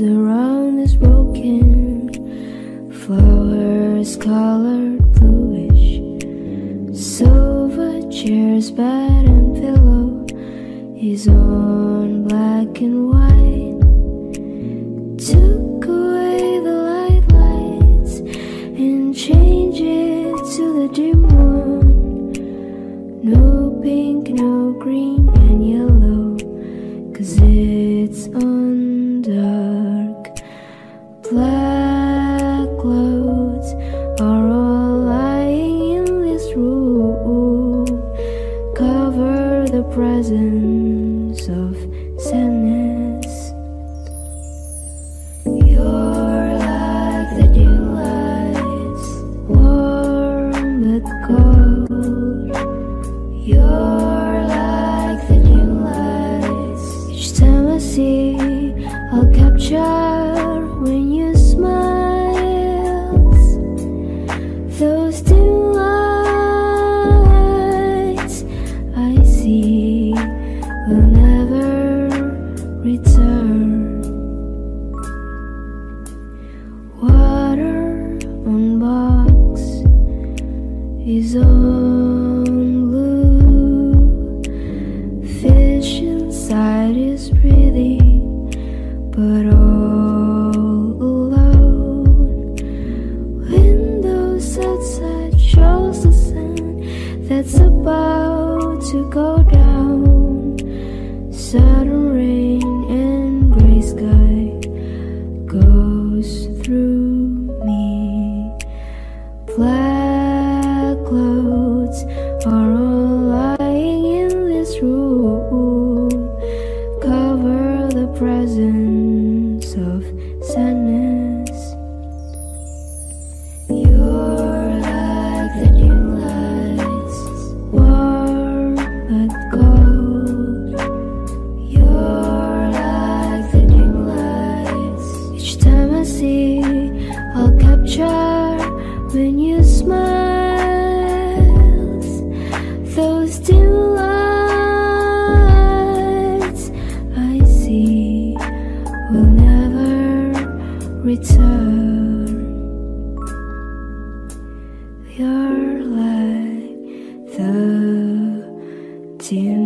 around is broken. Flowers colored bluish. silver chairs, bed, and pillow is on black and white. return. to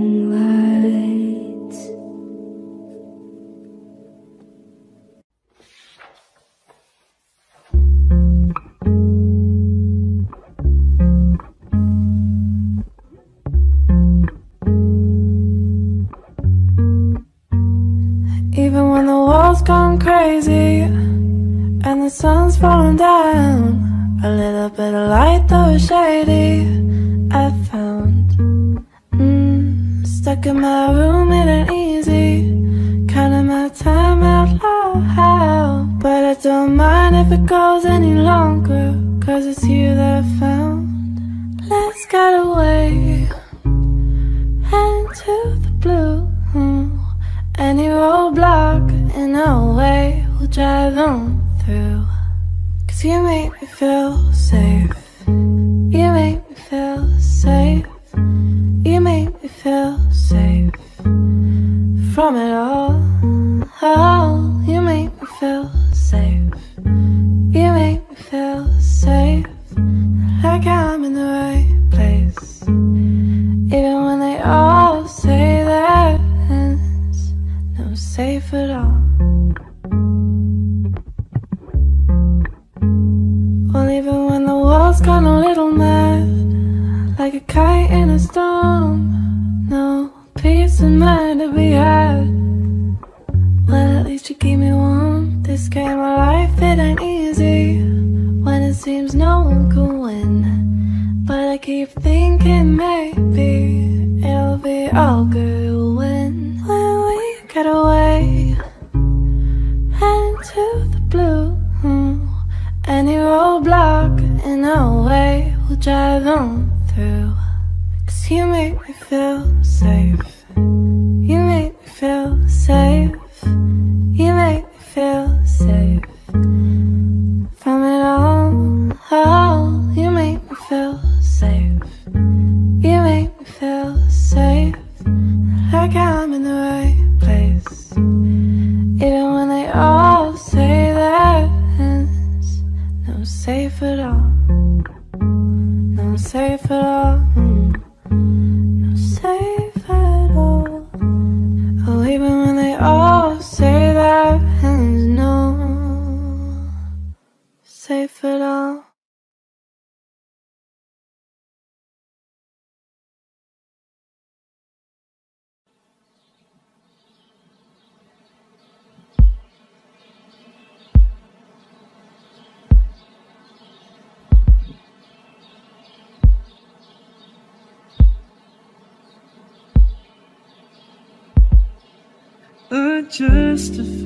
justified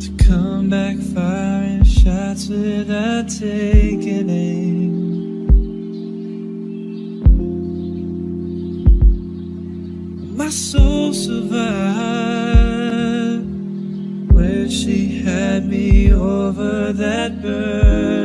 to come back firing shots without taking aim. My soul survived when she had me over that bird.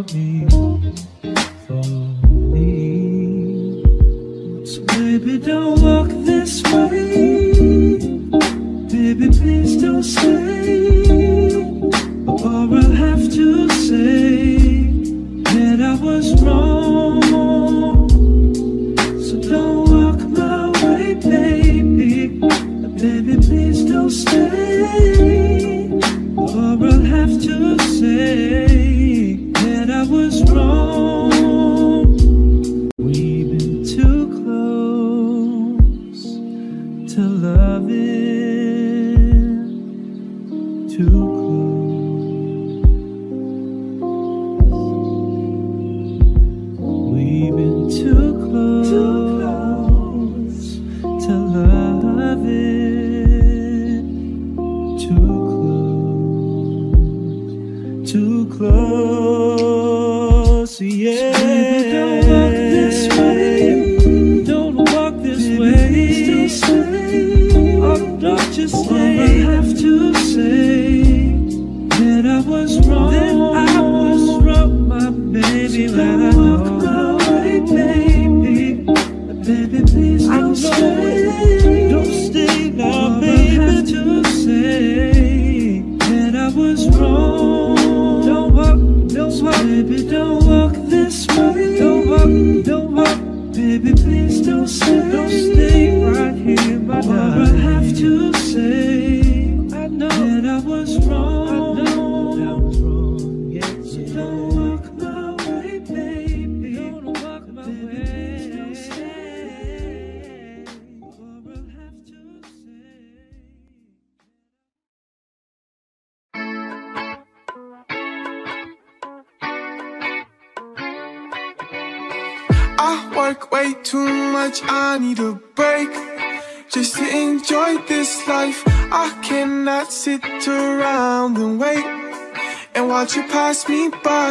love me. So baby, don't.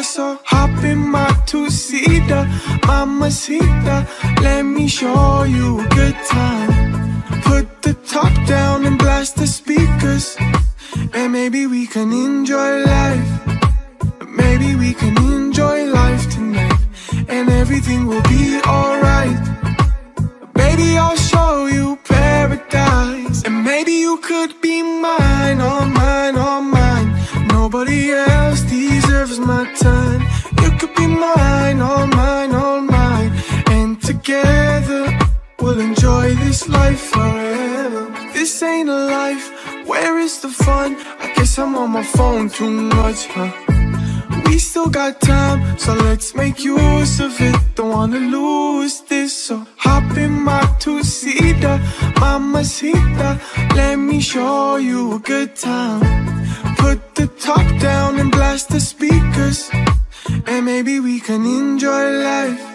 So hop in my two-seater. Mamacita Let me show you a good time. Put the top down and blast the speakers. And maybe we can enjoy life. Maybe we can enjoy life tonight. And everything will be alright. Baby, I'll show you paradise, and maybe you could be mine, my time. You could be mine, all mine, all mine, and together we'll enjoy this life forever. This ain't a life. Where is the fun? I guess I'm on my phone too much, huh? We still got time, so let's make use of it Don't wanna lose this, so hop in my two-seater Mamacita, let me show you a good time Put the top down and blast the speakers. And maybe we can enjoy life.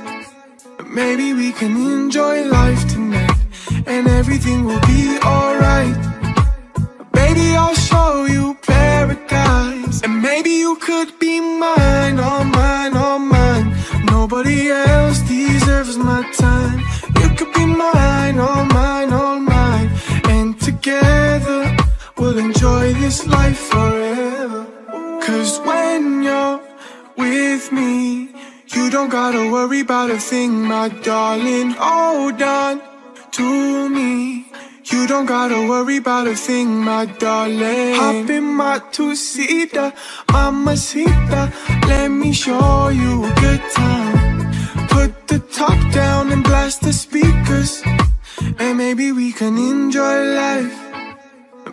Maybe we can enjoy life tonight. And everything will be alright. Baby, I'll show you paradise. And maybe you could be mine, all mine, all mine. Nobody else deserves my time. You could be mine, all mine, all mine. And together we'll enjoy this life forever. Cause when you're with me You don't gotta worry about a thing, my darling. Hold on to me. You don't gotta worry about a thing, my darling. Hop in my two-seater, mamacita Let me show you a good time. Put the top down and blast the speakers. And maybe we can enjoy life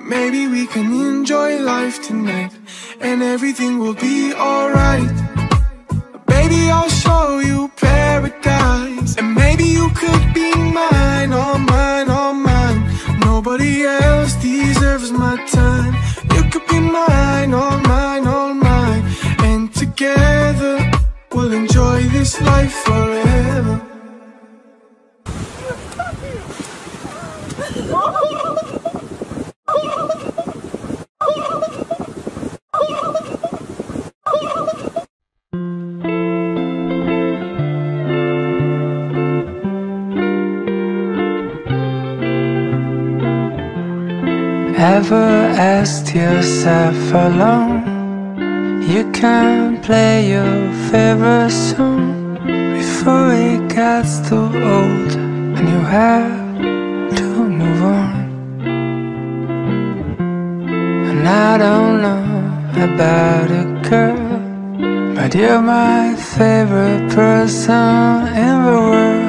Maybe we can enjoy life tonight And everything will be alright. Baby, I'll show you paradise And maybe you could be mine, all mine, all mine. Nobody else deserves my time. You could be mine, all mine, all mine. And together we'll enjoy this life asked yourself alone. You can play your favorite song Before it gets too old And you have to move on. And I don't know about a girl But you're my favorite person in the world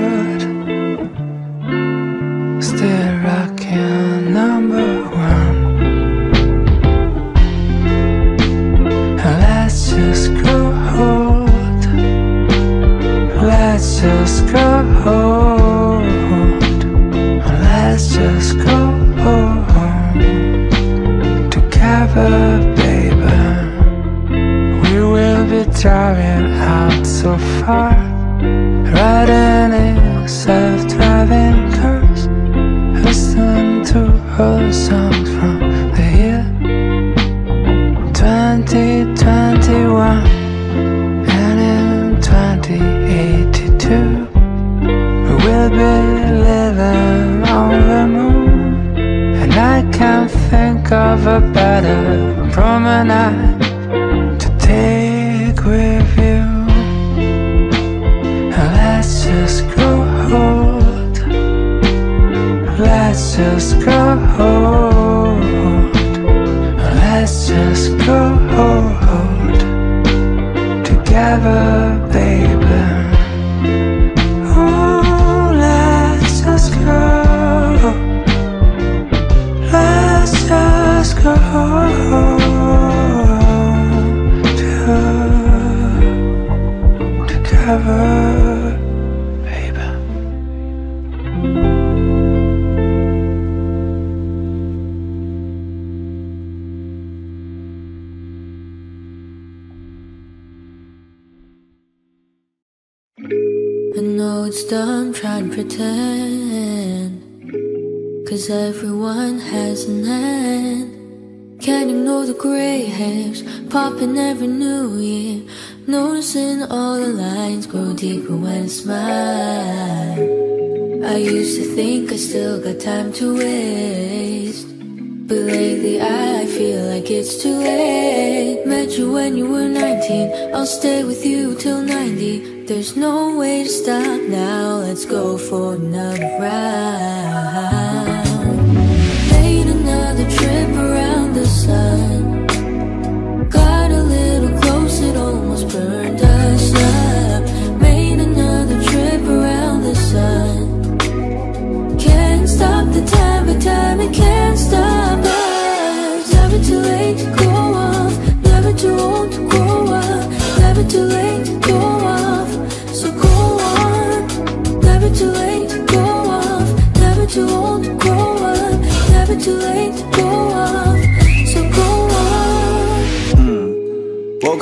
I know it's done trying to pretend. Cause everyone has an end. Can't ignore the gray hairs popping every new year. Noticing all the lines grow deeper when I smile. I used to think I still got time to waste. But lately I feel like it's too late. Met you when you were 19. I'll stay with you till 90. There's no way to stop now. Let's go for another round.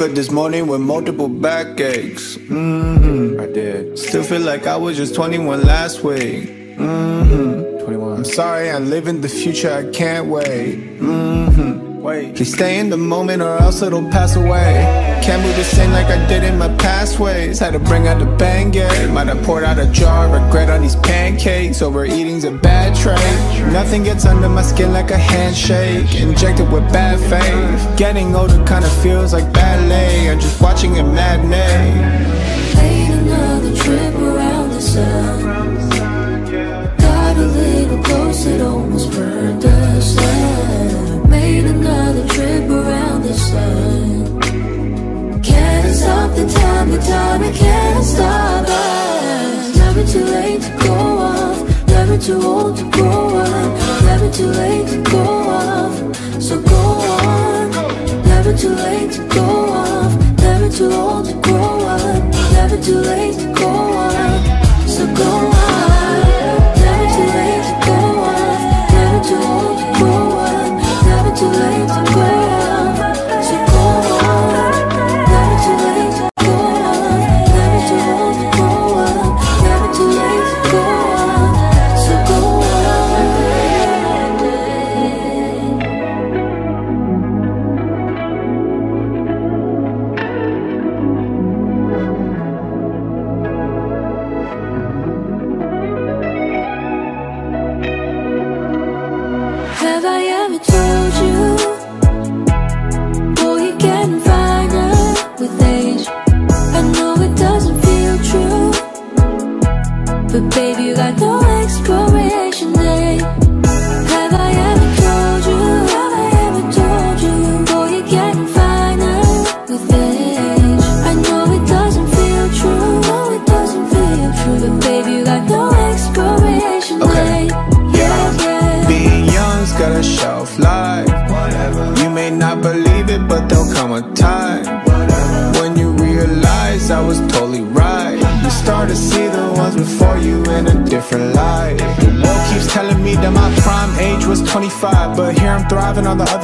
Woke up this morning with multiple backaches. Mm-hmm. I did. Still feel like I was just 21 last week. Mm-hmm. 21. I'm sorry, I live in the future, I can't wait. Mm-hmm. Wait. Please stay in the moment or else it'll pass away. Can't move the same like I did in my past ways. Had to bring out the bang. Might have poured out a jar, of regret on these pancakes. Overeating's a bad trait. Nothing gets under my skin like a handshake. Injected with bad faith. Getting older kinda feels like ballet. I'm just watching a matinee. Stop the time, the time it can't stop us. Never too late to go off, never too old to grow up, never too late to go off. So go on, never too late to go off, never too old to grow up, never too late to go off. So go on,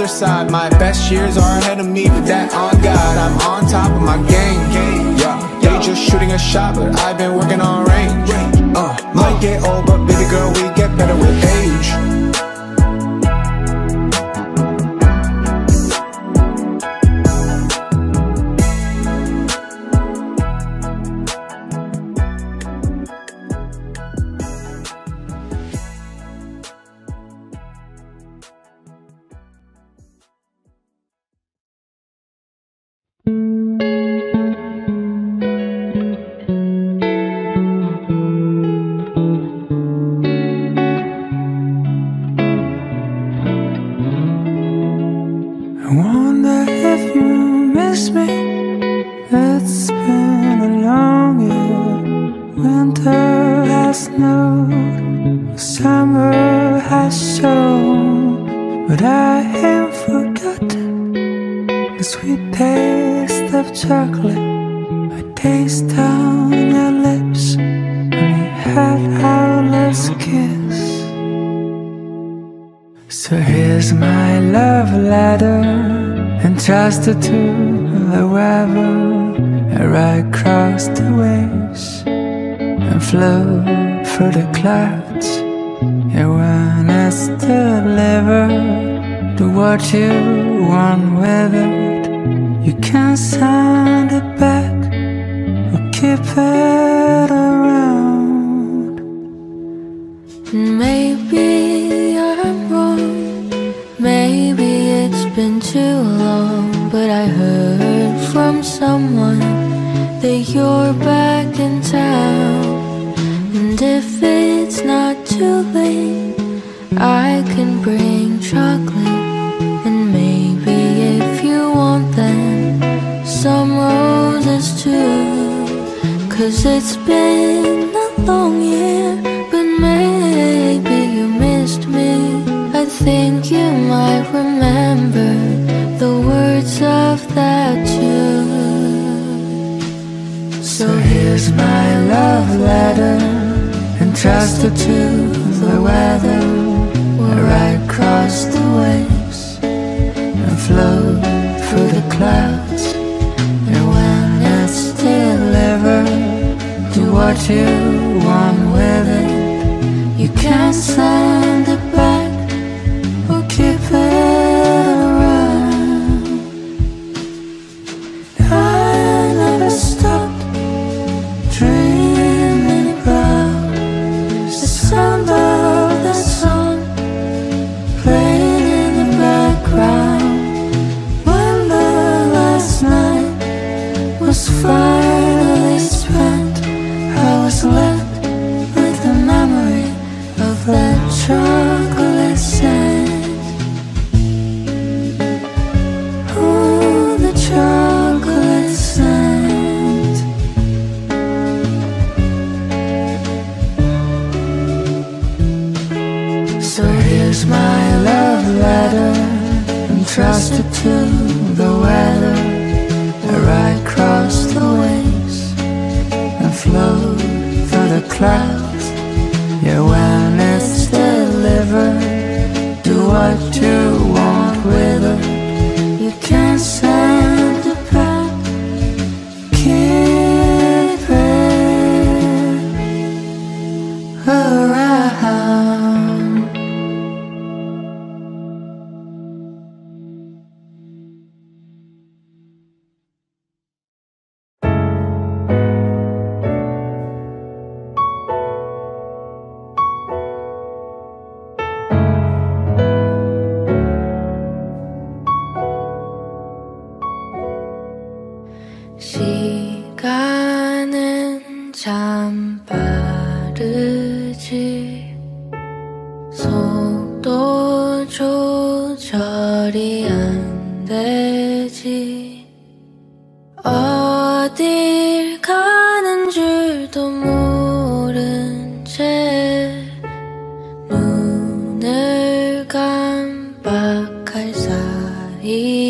other side. My best years are ahead of me, but that on God, I'm on top of my game. Yeah, they just shooting a shot, but I've been working on I can bring chocolate. And maybe if you want them Some roses too. Cause it's been a long year But maybe you missed me. I think you might remember The words of that tune. So here's my love letter Entrusted to weather Where I cross the waves And float through the clouds. And when it's delivered Do what you want with it You can't stand 깜빡할 사이.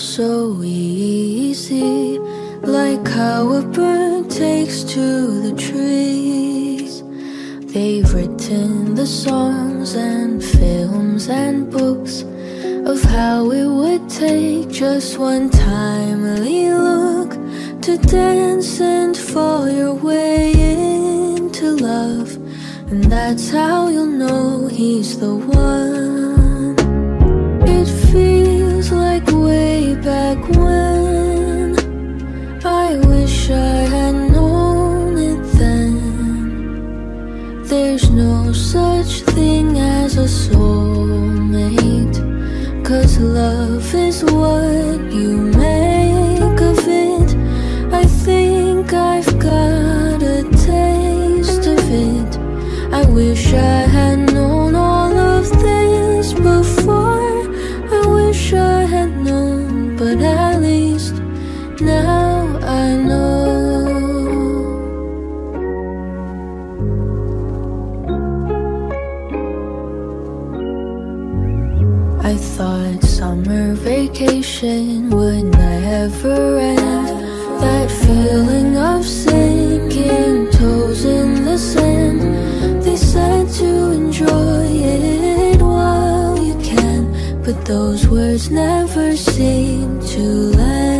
So easy, like how a bird takes to the trees. They've written the songs and films and books of how it would take just one timely look to dance and fall your way into love. And that's how you'll know he's the one. Like way back when. I wish I had known it then. There's no such thing as a soulmate. Cause love is what you make those never seem to land.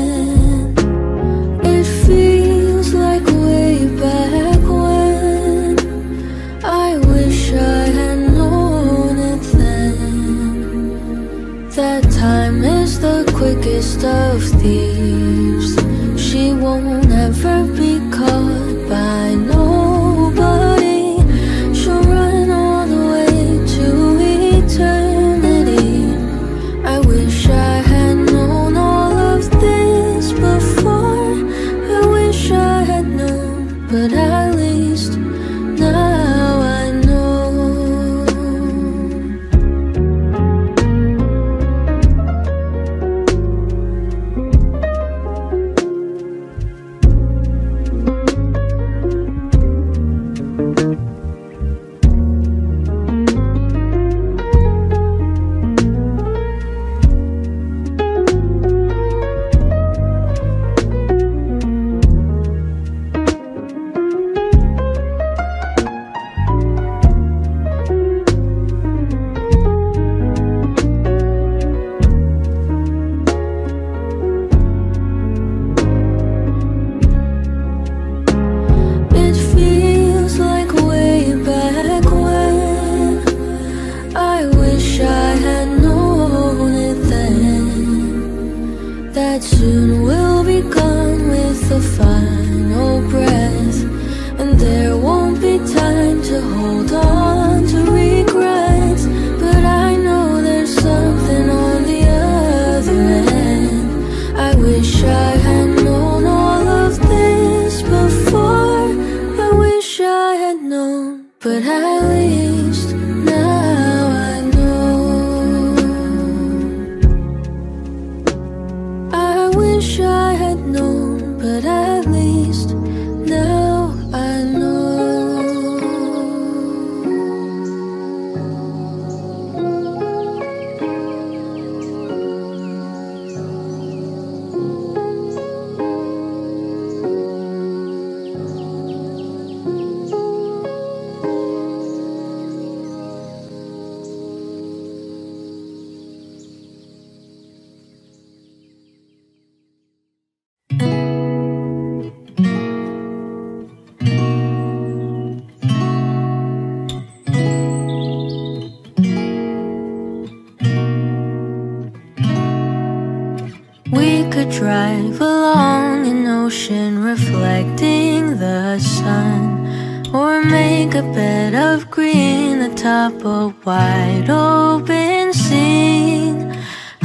Reflecting the sun. Or make a bed of green atop a wide open scene.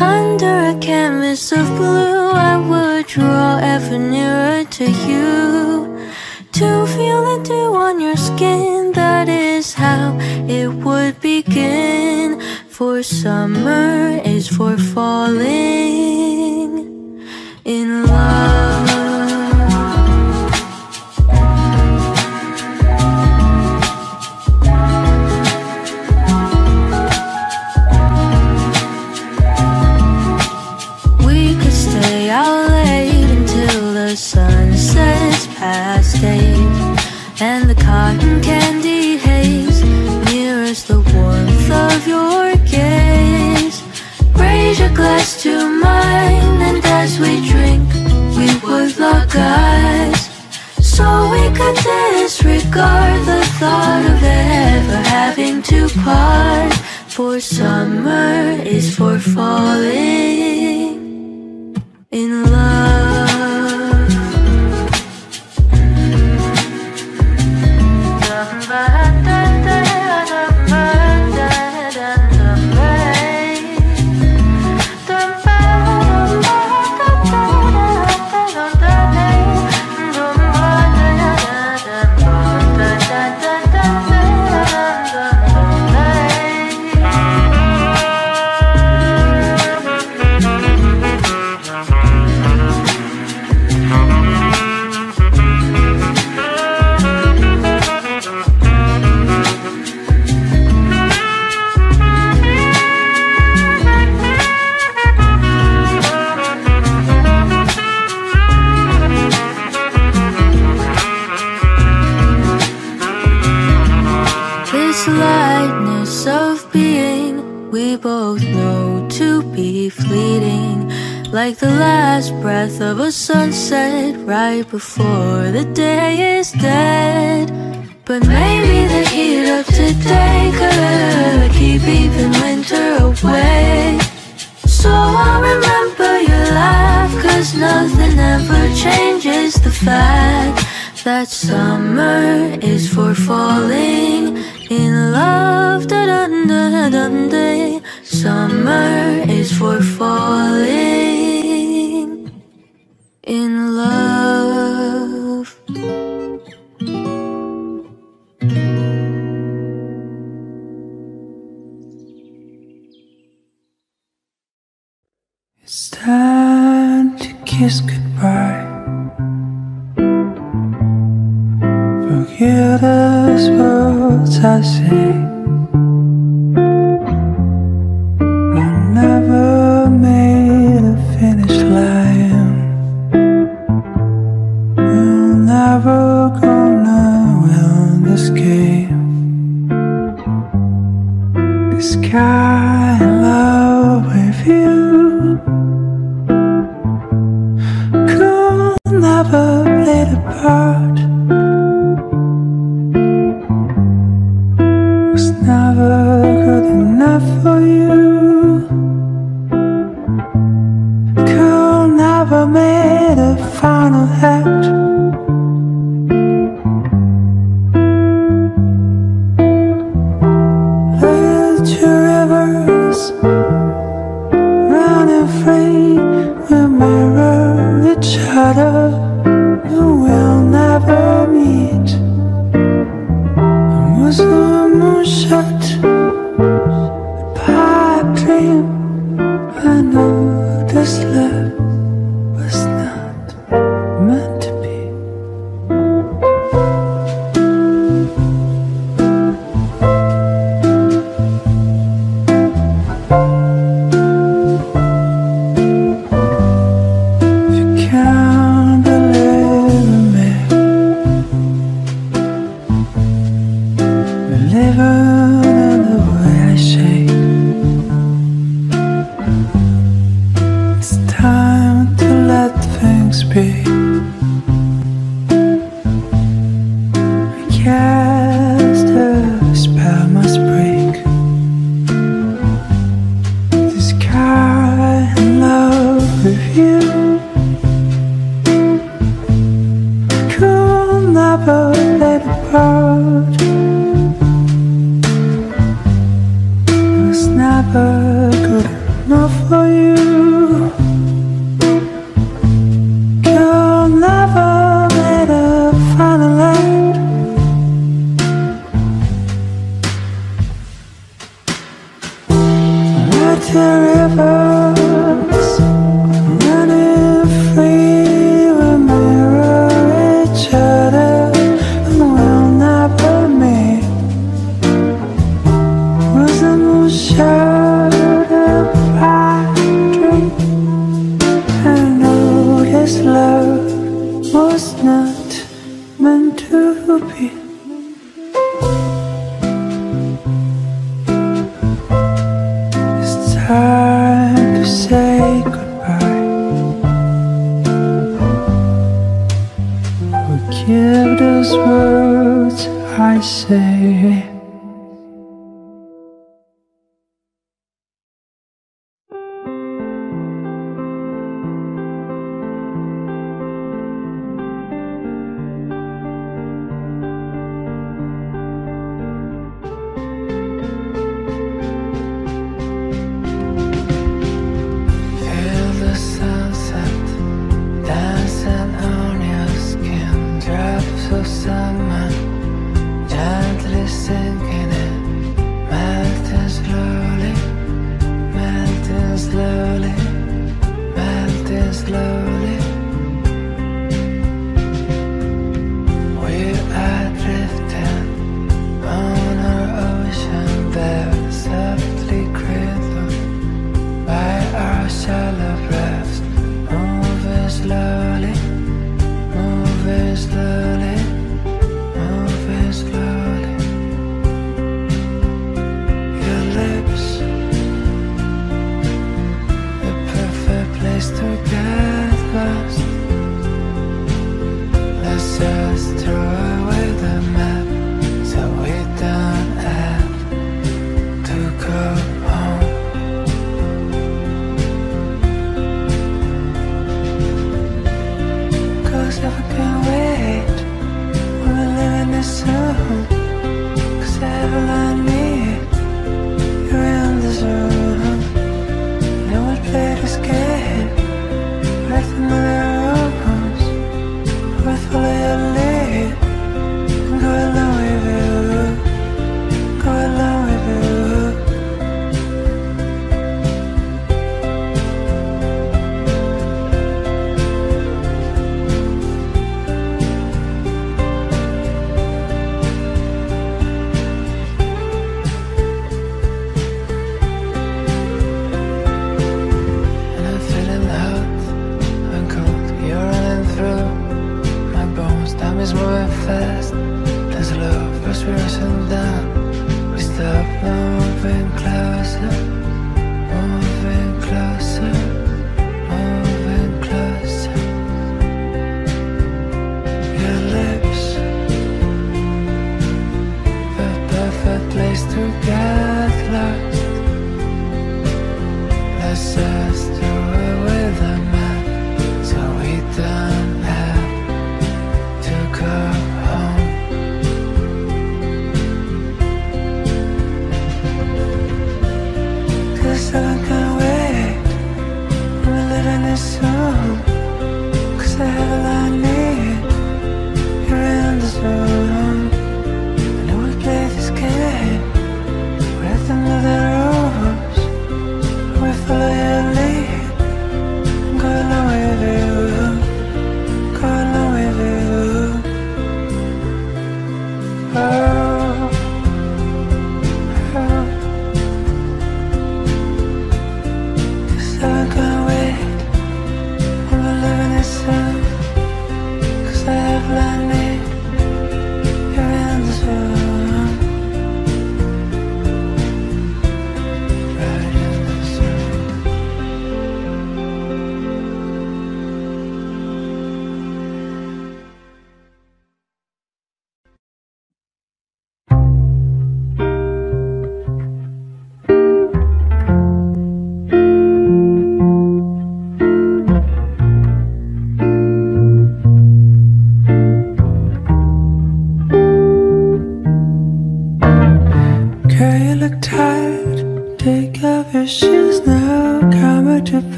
Under a canvas of blue, I would draw ever nearer to you. To feel the dew on your skin, that is how it would begin. For summer is for falling in love. We could stay out late until the sun sets past eight And the cotton candy haze mirrors the warmth of your gaze Raise your glass to mine and as we lock eyes So we could disregard the thought of ever having to part For summer is for falling in love. Before the day is dead. But maybe the heat of today could keep even winter away. So I'll remember your laugh Cause nothing ever changes the fact That summer Love was rushing down We stopped moving closer Moving closer.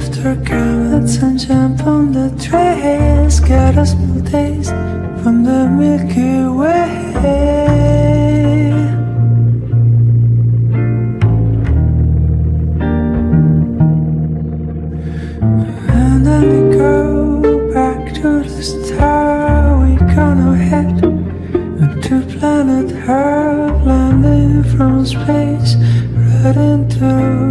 After comets and jump on the trails. Get a small taste from the Milky Way. And then we go back to the star. We gonna head to planet Earth, landing from space, right into